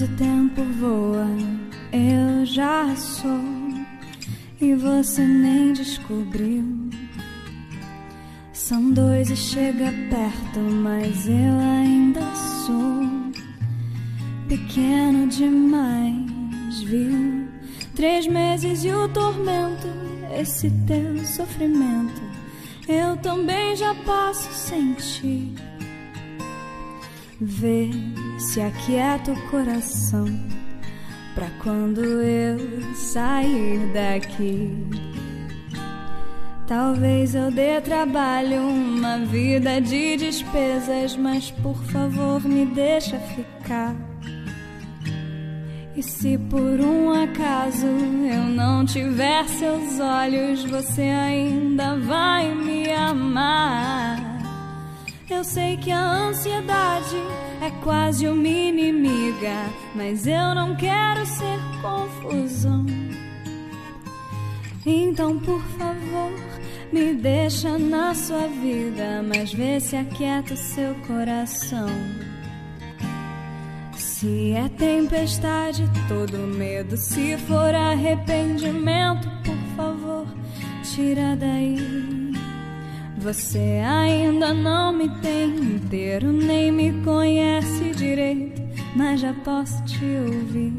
o tempo voa, eu já sou e você nem descobriu. São dois e chega perto, mas eu ainda sou pequeno demais, viu? Três meses e o tormento, esse teu sofrimento, eu também já posso sentir. Vê se aquieta o coração pra quando eu sair daqui. Talvez eu dê trabalho, uma vida de despesas, mas por favor me deixa ficar. E se por um acaso eu não tiver seus olhos, você ainda vai me. Eu sei que a ansiedade é quase uma inimiga, mas eu não quero ser confusão. Então, por favor, me deixa na sua vida, mas vê se aquieta o seu coração. Se é tempestade, todo medo, se for arrependimento, por favor, tira daí. Você ainda não me tem inteiro, nem me conhece direito, mas já posso te ouvir.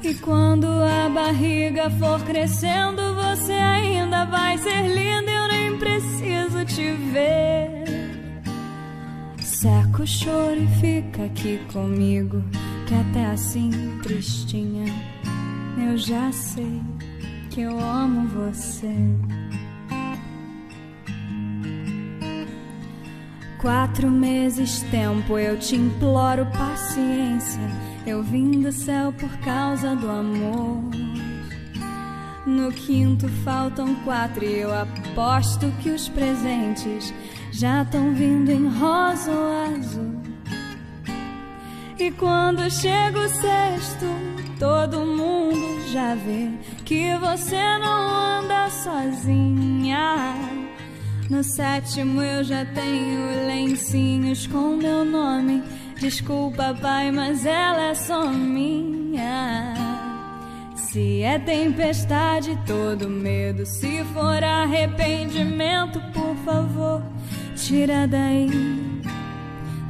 E quando a barriga for crescendo, você ainda vai ser linda, eu nem preciso te ver. Seca o choro e fica aqui comigo, que até assim, tristinha, eu já sei que eu amo você. Quatro meses tempo, eu te imploro paciência. Eu vim do céu por causa do amor. No quinto faltam quatro e eu aposto que os presentes já estão vindo em rosa ou azul. E quando chega o sexto, todo mundo já vê que você não anda sozinha. No sétimo eu já tenho lencinhos com meu nome. Desculpa, pai, mas ela é só minha. Se é tempestade, todo medo. Se for arrependimento, por favor, tira daí.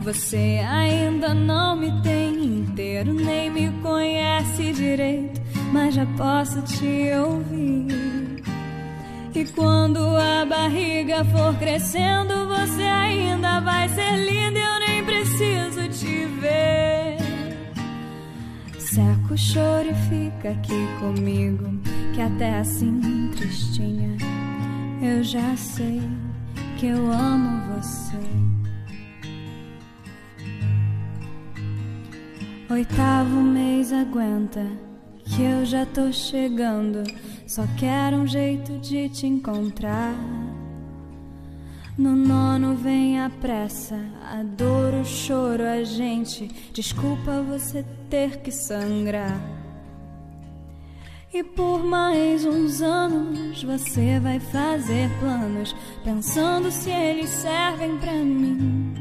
Você ainda não me tem inteiro, nem me conhece direito, mas já posso te ouvir. E quando a barriga for crescendo, você ainda vai ser linda. Eu nem preciso te ver. Seca o choro e fica aqui comigo, que até assim, tristinha, eu já sei que eu amo você. Oitavo mês aguenta, que eu já tô chegando. Só quero um jeito de te encontrar. No nono vem a pressa, a dor, o choro, a gente. Desculpa você ter que sangrar. E por mais uns anos você vai fazer planos, pensando se eles servem pra mim.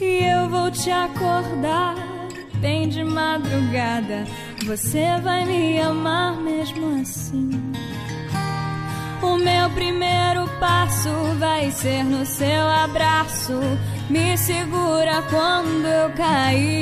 E eu vou te acordar bem de madrugada você vai me amar mesmo assim. O meu primeiro passo vai ser no seu abraço. Me segura quando eu cair.